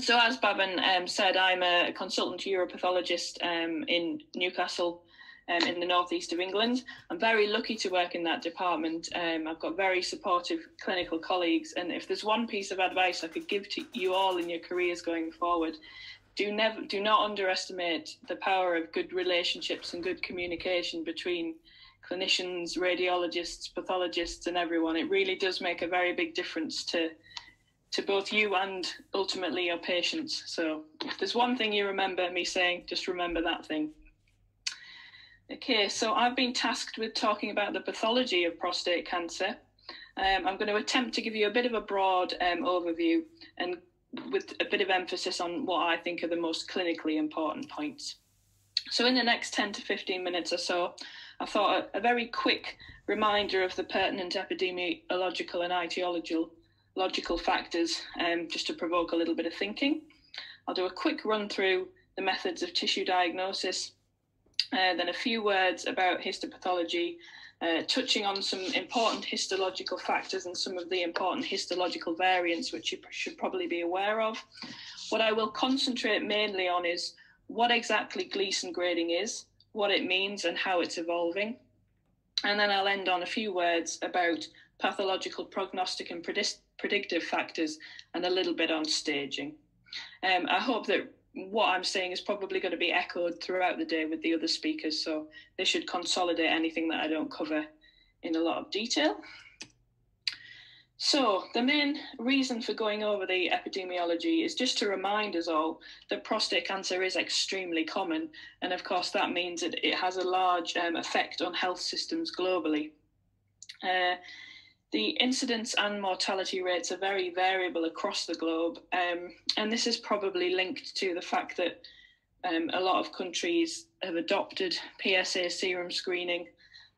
so as Baban um, said, I'm a consultant uropathologist um, in Newcastle um, in the northeast of England. I'm very lucky to work in that department. Um, I've got very supportive clinical colleagues, and if there's one piece of advice I could give to you all in your careers going forward, do never do not underestimate the power of good relationships and good communication between clinicians, radiologists, pathologists, and everyone. It really does make a very big difference to to both you and ultimately your patients. So if there's one thing you remember me saying, just remember that thing. Okay, so I've been tasked with talking about the pathology of prostate cancer. Um, I'm going to attempt to give you a bit of a broad um, overview and with a bit of emphasis on what I think are the most clinically important points. So, in the next 10 to 15 minutes or so, I thought a, a very quick reminder of the pertinent epidemiological and etiological logical factors um, just to provoke a little bit of thinking. I'll do a quick run through the methods of tissue diagnosis uh, then a few words about histopathology, uh, touching on some important histological factors and some of the important histological variants which you should probably be aware of. What I will concentrate mainly on is what exactly Gleason grading is, what it means, and how it's evolving. And then I'll end on a few words about pathological prognostic and predictive factors and a little bit on staging. Um, I hope that what I'm saying is probably going to be echoed throughout the day with the other speakers, so they should consolidate anything that I don't cover in a lot of detail. So, the main reason for going over the epidemiology is just to remind us all that prostate cancer is extremely common, and of course, that means that it has a large um, effect on health systems globally. Uh, the incidence and mortality rates are very variable across the globe, um, and this is probably linked to the fact that um, a lot of countries have adopted PSA serum screening,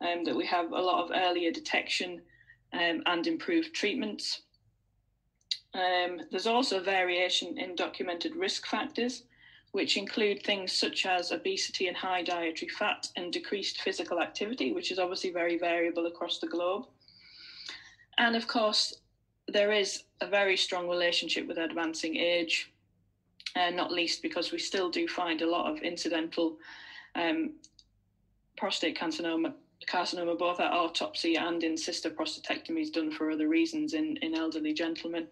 um, that we have a lot of earlier detection um, and improved treatments. Um, there's also variation in documented risk factors, which include things such as obesity and high dietary fat and decreased physical activity, which is obviously very variable across the globe. And of course, there is a very strong relationship with advancing age, uh, not least because we still do find a lot of incidental um, prostate carcinoma, carcinoma, both at autopsy and in cystoprostatectomies done for other reasons in, in elderly gentlemen.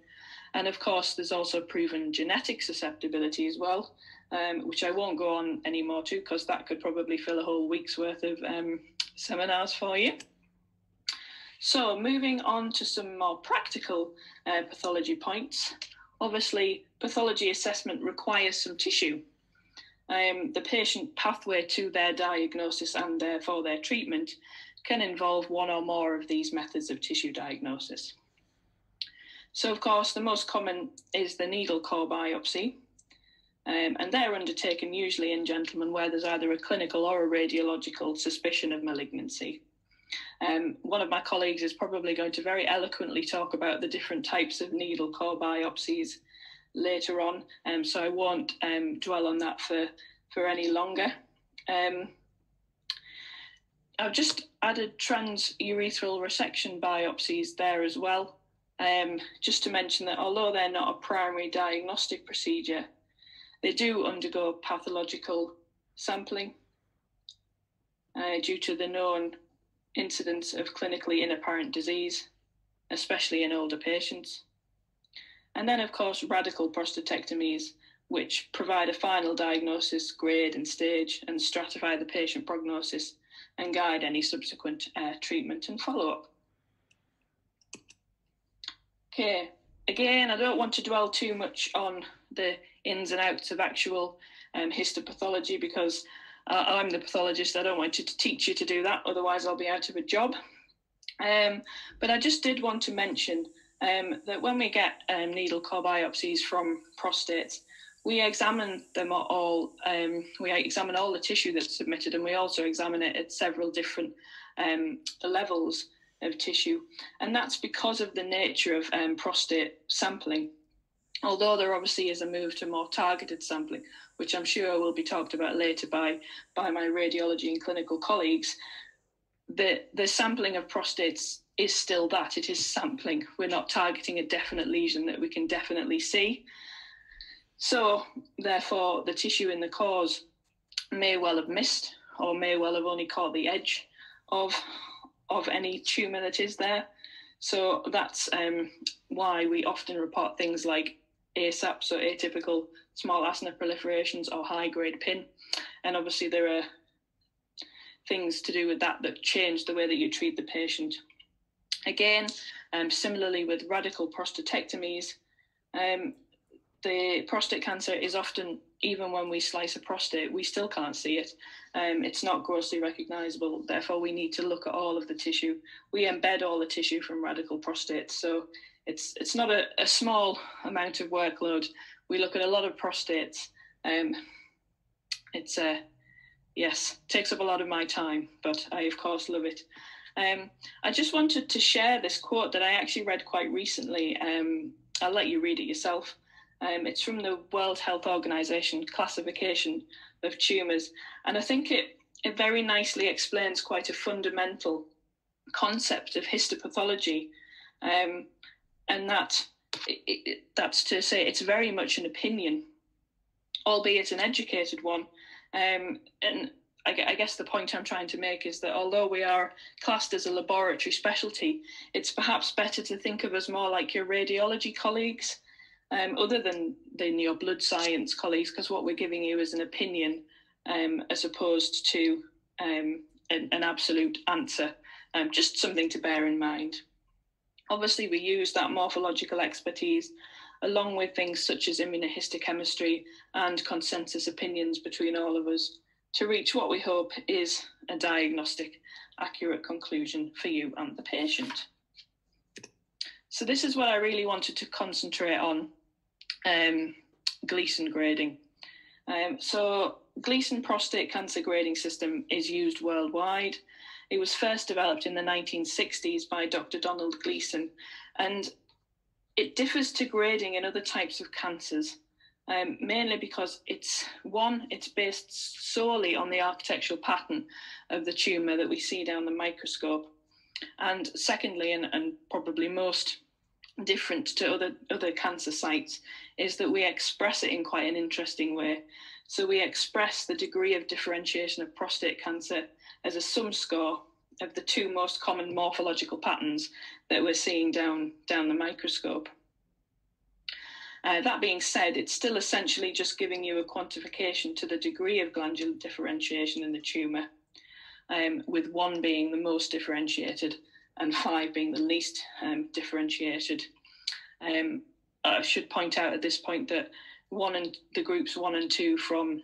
And of course, there's also proven genetic susceptibility as well, um, which I won't go on anymore to because that could probably fill a whole week's worth of um, seminars for you. So, moving on to some more practical uh, pathology points. Obviously, pathology assessment requires some tissue. Um, the patient pathway to their diagnosis and therefore their treatment can involve one or more of these methods of tissue diagnosis. So, of course, the most common is the needle core biopsy, um, and they're undertaken usually in gentlemen where there's either a clinical or a radiological suspicion of malignancy. Um, one of my colleagues is probably going to very eloquently talk about the different types of needle core biopsies later on, um, so I won't um, dwell on that for, for any longer. Um, I've just added transurethral resection biopsies there as well, um, just to mention that although they're not a primary diagnostic procedure, they do undergo pathological sampling uh, due to the known incidence of clinically inapparent disease, especially in older patients. And then, of course, radical prostatectomies, which provide a final diagnosis, grade, and stage, and stratify the patient prognosis and guide any subsequent uh, treatment and follow up. Okay, again, I don't want to dwell too much on the ins and outs of actual um, histopathology because uh, I'm the pathologist. I don't want you to teach you to do that, otherwise, I'll be out of a job. Um, but I just did want to mention um, that when we get um, needle core biopsies from prostates, we examine them all. Um, we examine all the tissue that's submitted, and we also examine it at several different um, levels of tissue, and that's because of the nature of um, prostate sampling. Although there obviously is a move to more targeted sampling, which I'm sure will be talked about later by, by my radiology and clinical colleagues, the, the sampling of prostates is still that. It is sampling. We're not targeting a definite lesion that we can definitely see. So, therefore, the tissue in the cores may well have missed or may well have only caught the edge of of any tumour that is there. So that's um, why we often report things like ASAP, so atypical small acinar proliferations or high grade PIN. And obviously, there are things to do with that that change the way that you treat the patient. Again, um, similarly with radical prostatectomies, um, the prostate cancer is often, even when we slice a prostate, we still can't see it. Um, it's not grossly recognizable. Therefore, we need to look at all of the tissue. We embed all the tissue from radical prostates. So it's it's not a, a small amount of workload. We look at a lot of prostates. Um, it's a uh, yes, takes up a lot of my time, but I of course love it. Um, I just wanted to share this quote that I actually read quite recently. Um, I'll let you read it yourself. Um, it's from the World Health Organization classification of tumours, and I think it, it very nicely explains quite a fundamental concept of histopathology, um, and that it, it, that's to say it's very much an opinion, albeit an educated one. Um, and I, I guess the point I'm trying to make is that although we are classed as a laboratory specialty, it's perhaps better to think of us more like your radiology colleagues um, other than than your blood science colleagues, because what we're giving you is an opinion um, as opposed to um, an, an, absolute answer. Um, just something to bear in mind. Obviously, we use that morphological expertise along with things such as immunohistochemistry and consensus opinions between all of us to reach what we hope is a diagnostic accurate conclusion for you and the patient. So this is what I really wanted to concentrate on, um, Gleason grading. Um, so Gleason prostate cancer grading system is used worldwide. It was first developed in the 1960s by Dr. Donald Gleason, and it differs to grading in other types of cancers, um, mainly because it's one, it's based solely on the architectural pattern of the tumour that we see down the microscope. And secondly, and, and probably most different to other other cancer sites is that we express it in quite an interesting way. So we express the degree of differentiation of prostate cancer as a sum score of the two most common morphological patterns that we're seeing down down the microscope. Uh, that being said, it's still essentially just giving you a quantification to the degree of glandular differentiation in the tumour, um, with one being the most differentiated and five being the least um, differentiated. Um, I should point out at this point that one and the groups one and two from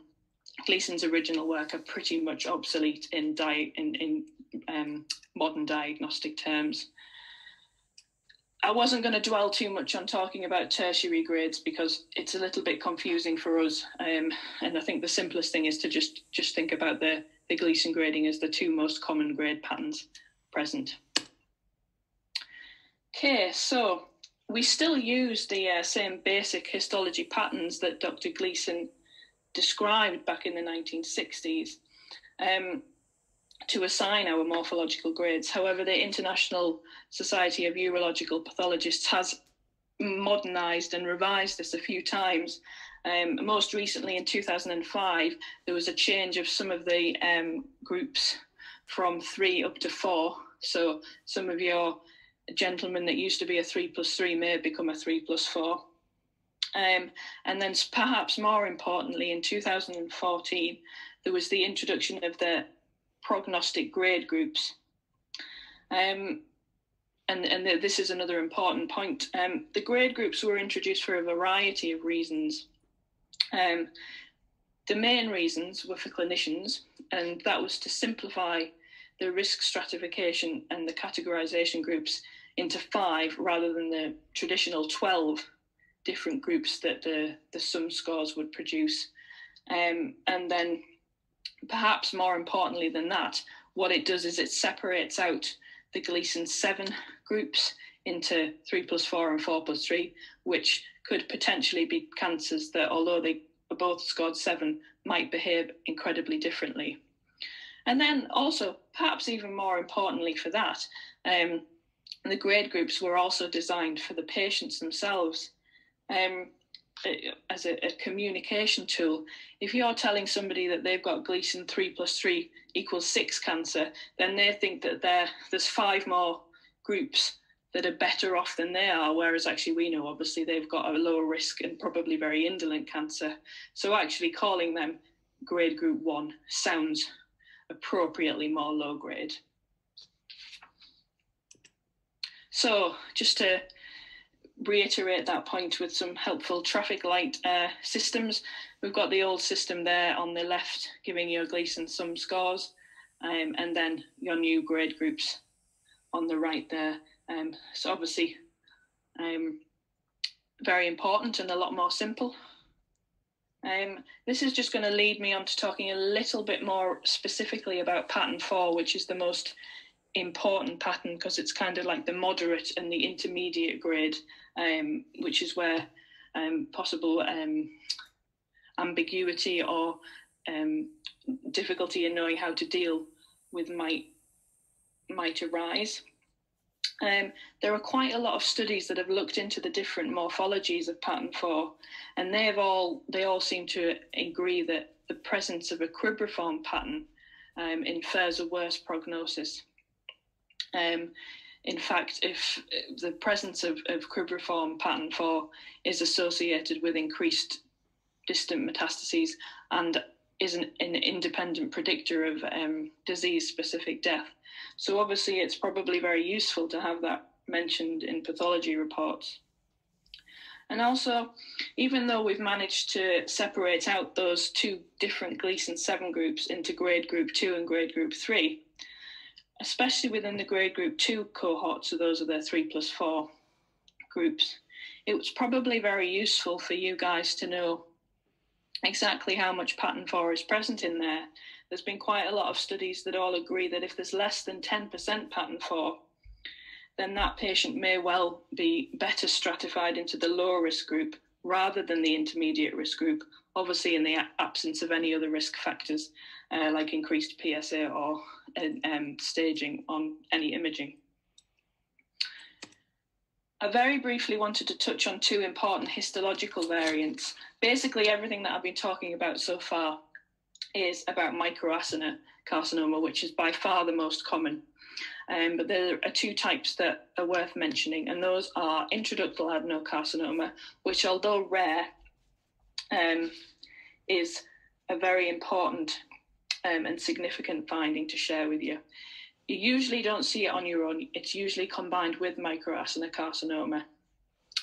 Gleason's original work are pretty much obsolete in di- in, in um, modern diagnostic terms. I wasn't going to dwell too much on talking about tertiary grades because it's a little bit confusing for us, um, and I think the simplest thing is to just just think about the the Gleason grading as the two most common grade patterns present. Okay, so we still use the uh, same basic histology patterns that Dr. Gleason described back in the 1960s um, to assign our morphological grades. However, the International Society of Urological Pathologists has modernized and revised this a few times. Um, most recently, in 2005, there was a change of some of the um, groups from three up to four. So, some of your gentleman that used to be a three plus three may become a three plus four. Um, and then, perhaps more importantly, in 2014, there was the introduction of the prognostic grade groups. Um, and, and the, this is another important point. Um, the grade groups were introduced for a variety of reasons. Um, the main reasons were for clinicians, and that was to simplify the risk stratification and the categorization groups into five rather than the traditional 12 different groups that the, the sum scores would produce. Um, and then, perhaps more importantly than that, what it does is it separates out the Gleason 7 groups into 3 plus 4 and 4 plus 3, which could potentially be cancers that, although they both scored 7, might behave incredibly differently. And then also, perhaps even more importantly for that, um, the grade groups were also designed for the patients themselves. Um, as a, a, communication tool. If you're telling somebody that they've got Gleason three plus three equals six cancer, then they think that there's five more groups that are better off than they are, whereas actually we know obviously they've got a lower risk and probably very indolent cancer. So actually calling them grade group one sounds appropriately more low grade. So just to reiterate that point with sum helpful traffic light uh, systems. We've got the old system there on the left giving your Gleason some scores, um, and then your new grade groups on the right there. Um, so obviously, um, very important and a lot more simple. Um, this is just going to lead me on to talking a little bit more specifically about pattern four, which is the most important pattern because it's kind of like the moderate and the intermediate grade, um, which is where um, possible um, ambiguity or um, difficulty in knowing how to deal with might might arise. Um, there are quite a lot of studies that have looked into the different morphologies of pattern four, and they've all they all seem to agree that the presence of a cribriform pattern um, infers a worse prognosis. Um, in fact, if the presence of, of cribriform pattern 4 is associated with increased distant metastases and is an, independent predictor of um, disease specific death. So, obviously, it's probably very useful to have that mentioned in pathology reports. And also, even though we've managed to separate out those two different Gleason 7 groups into grade group 2 and grade group 3, especially within the grade group two cohort, so those are the three plus four groups, it was probably very useful for you guys to know exactly how much pattern four is present in there. There's been quite a lot of studies that all agree that if there's less than 10% pattern four, then that patient may well be better stratified into the low risk group rather than the intermediate risk group, obviously in the absence of any other risk factors uh, like increased PSA or um, staging on any imaging. I very briefly wanted to touch on two important histological variants. Basically, everything that I've been talking about so far is about microacinar carcinoma, which is by far the most common. Um, but there are two types that are worth mentioning, and those are intraductal adenocarcinoma, which, although rare, um, is a very important um, and significant finding to share with you. You usually don't see it on your own. It's usually combined with microacinar carcinoma.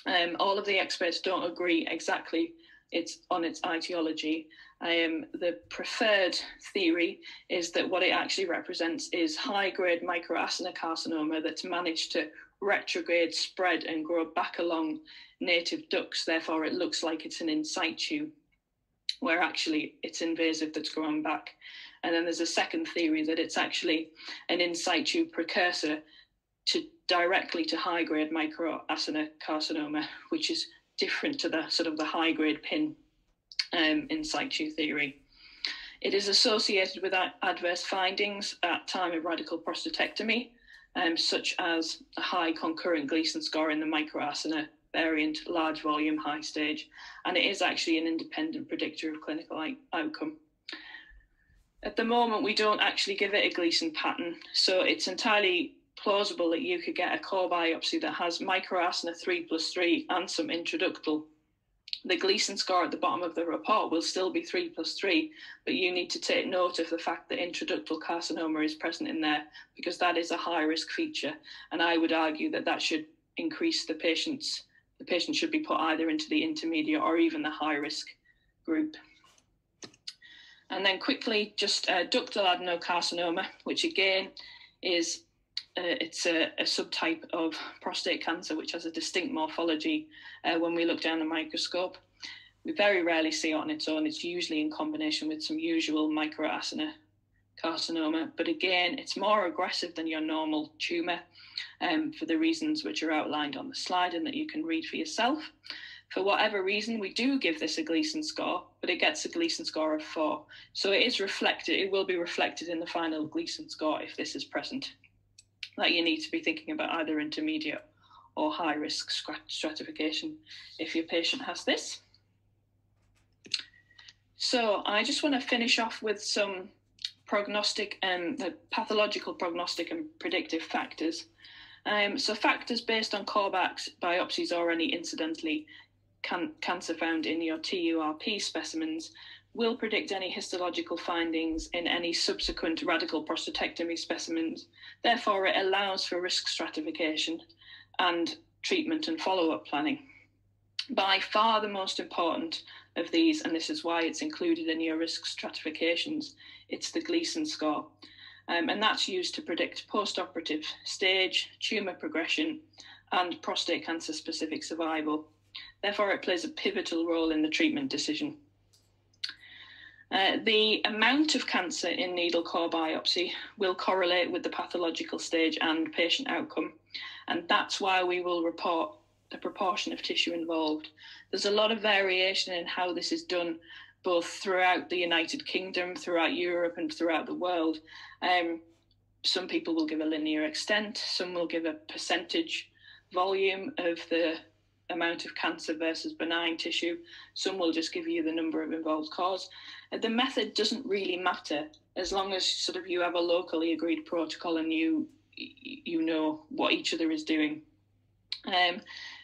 Um, all of the experts don't agree exactly it's on its etiology. Um, the preferred theory is that what it actually represents is high grade microacinar carcinoma that's managed to retrograde, spread, and grow back along native ducts. Therefore, it looks like it's an in situ, where actually it's invasive that's growing back. And then there's a second theory that it's actually an in situ precursor to directly to high grade microacinar carcinoma, which is different to the sort of the high grade pin um, in situ theory. It is associated with adverse findings at time of radical prostatectomy, um, such as a high concurrent Gleason score in the microacinar variant, large volume, high stage, and it is actually an independent predictor of clinical outcome. At the moment, we don't actually give it a Gleason pattern, so it's entirely plausible that you could get a core biopsy that has microacinar 3 plus 3 and some intraductal. The Gleason score at the bottom of the report will still be 3 plus 3, but you need to take note of the fact that intraductal carcinoma is present in there because that is a high risk feature. And I would argue that that should increase the patient's, the patient should be put either into the intermediate or even the high risk group. And then quickly, just uh, ductal adenocarcinoma, which again is uh, it's a, a, subtype of prostate cancer, which has a distinct morphology uh, when we look down the microscope. We very rarely see it on its own. It's usually in combination with some usual microacinar carcinoma. But again, it's more aggressive than your normal tumour um, for the reasons which are outlined on the slide and that you can read for yourself. For whatever reason, we do give this a Gleason score, but it gets a Gleason score of four. So it is reflected, it will be reflected in the final Gleason score if this is present. That you need to be thinking about either intermediate or high risk stratification if your patient has this. So I just want to finish off with some prognostic and the pathological prognostic and predictive factors. Um, so factors based on core biopsies or any incidentally can- cancer found in your TURP specimens will predict any histological findings in any subsequent radical prostatectomy specimens. Therefore, it allows for risk stratification and treatment and follow up planning. By far the most important of these, and this is why it's included in your risk stratifications, it's the Gleason score. Um, and that's used to predict post operative stage, tumour progression, and prostate cancer specific survival. Therefore, it plays a pivotal role in the treatment decision. Uh, the amount of cancer in needle core biopsy will correlate with the pathological stage and patient outcome, and that's why we will report the proportion of tissue involved. There's a lot of variation in how this is done, both throughout the United Kingdom, throughout Europe, and throughout the world. Um, some people will give a linear extent, some will give a percentage volume of the amount of cancer versus benign tissue. Some will just give you the number of involved cores. Uh, the method doesn't really matter as long as sort of you have a locally agreed protocol and you you know what each other is doing. Um,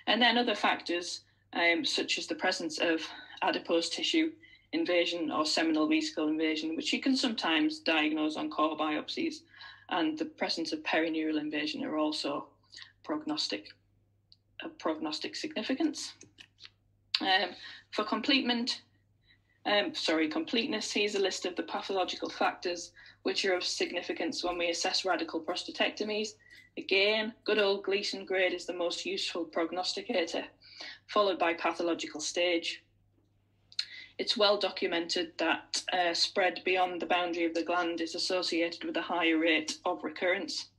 and then other factors um, such as the presence of adipose tissue invasion or seminal vesicle invasion, which you can sometimes diagnose on core biopsies, and the presence of perineural invasion are also prognostic of prognostic significance. Um, for completement, um, sorry, completeness, here's a list of the pathological factors which are of significance when we assess radical prostatectomies. Again, good old Gleason grade is the most useful prognosticator, followed by pathological stage. It's well documented that uh, spread beyond the boundary of the gland is associated with a higher rate of recurrence.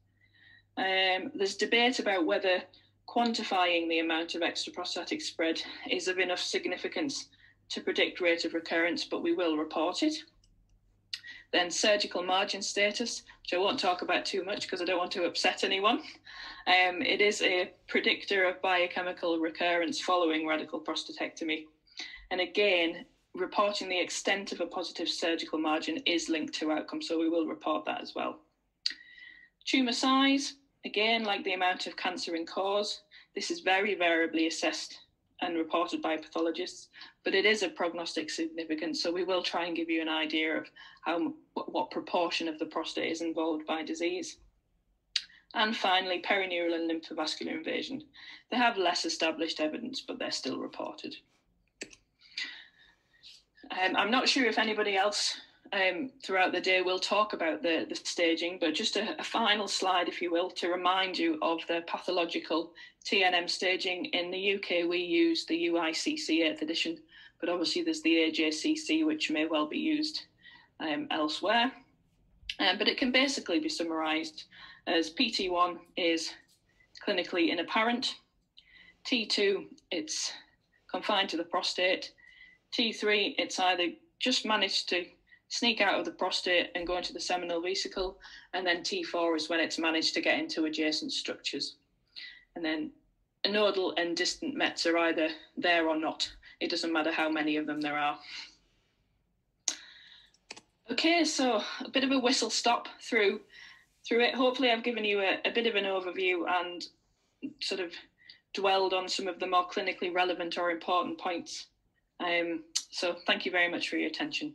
Um, there's debate about whether quantifying the amount of extraprostatic spread is of enough significance to predict rate of recurrence, but we will report it. Then surgical margin status, which I won't talk about too much because I don't want to upset anyone. Um, it is a predictor of biochemical recurrence following radical prostatectomy. And again, reporting the extent of a positive surgical margin is linked to outcome, so we will report that as well. Tumour size, Again, like the amount of cancer in cores, this is very variably assessed and reported by pathologists, but it is of prognostic significance. So we will try and give you an idea of how what proportion of the prostate is involved by disease. And finally, perineural and lymphovascular invasion. They have less established evidence, but they're still reported. Um, I'm not sure if anybody else um, throughout the day we'll talk about the, the staging, but just a, a, final slide, if you will, to remind you of the pathological TNM staging. In the UK, we use the UICC 8th edition, but obviously there's the AJCC, which may well be used um, elsewhere. Um, but it can basically be summarised as PT1 is clinically inapparent, T2, it's confined to the prostate, T3, it's either just managed to sneak out of the prostate and go into the seminal vesicle. And then T4 is when it's managed to get into adjacent structures. And then nodal and distant Mets are either there or not. It doesn't matter how many of them there are. Okay, so a bit of a whistle stop through through it. Hopefully, I've given you a, a bit of an overview and sort of dwelled on some of the more clinically relevant or important points. Um, so, thank you very much for your attention.